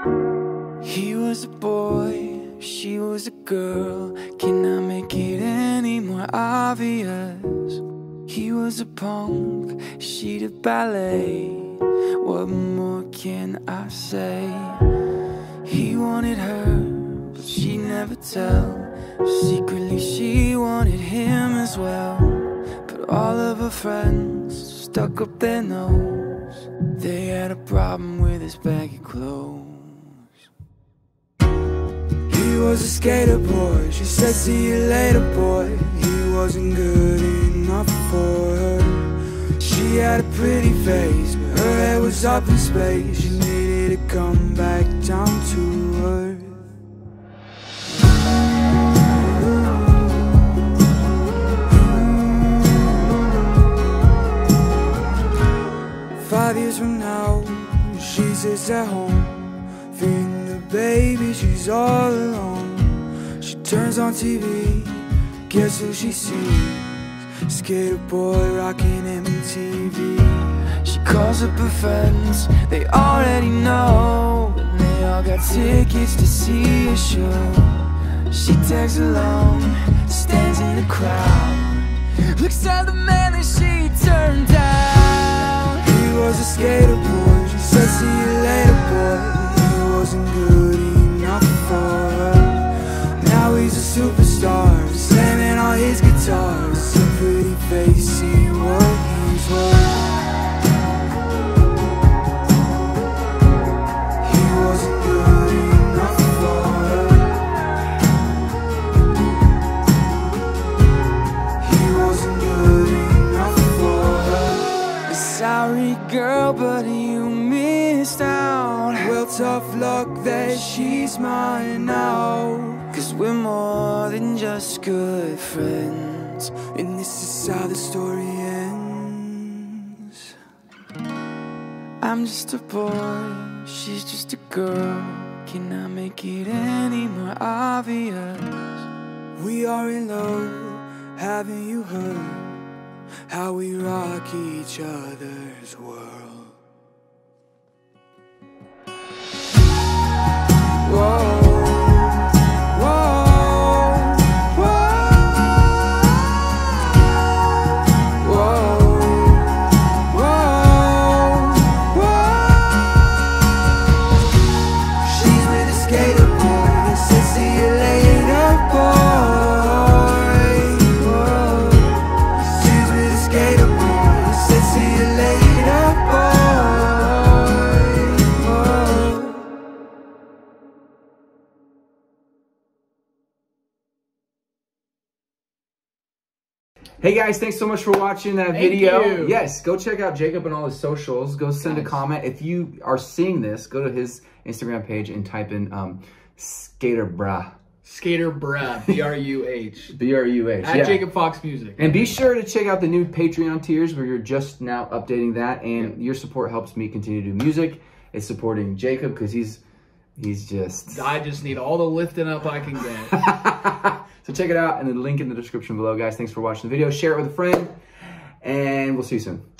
He was a boy, she was a girl. Can I make it any more obvious? He was a punk, she did ballet. What more can I say? He wanted her, but she never tell. Secretly, she wanted him as well. But all of her friends stuck up their nose. They had a problem with his baggy clothes. Was a skater boy. She said, See you later, boy. He wasn't good enough for her. She had a pretty face, but her head was up in space. She needed to come back down to earth. Five years from now, she sits at home, feeding the baby, she's all alone. Turns on TV, guess who she sees? Skater boy rocking MTV. She calls up her friends, they already know. And they all got tickets to see a show. She tags along, stands in the crowd. Looks at the man that she turned down. He was a skater boy. Girl, but you missed out. Well, tough luck that she's mine now. Cause we're more than just good friends. And this is how the story ends. I'm just a boy, she's just a girl. Can I make it any more obvious? We are in love, haven't you heard? How we rock each other's world. Hey guys, thanks so much for watching that Thank video. you. Yes, go check out Jacob and all his socials. Go send a comment. If you are seeing this, go to his Instagram page and type in um, Skater Bra. Skater Bruh, B R U H. B R U H. At yeah. Jacob Fox Music. And be sure to check out the new Patreon tiers where you're just now updating that. And your support helps me continue to do music. It's supporting Jacob because he's he's just. I just need all the lifting up I can get. so check it out and the link in the description below, guys. Thanks for watching the video. Share it with a friend, and we'll see you soon.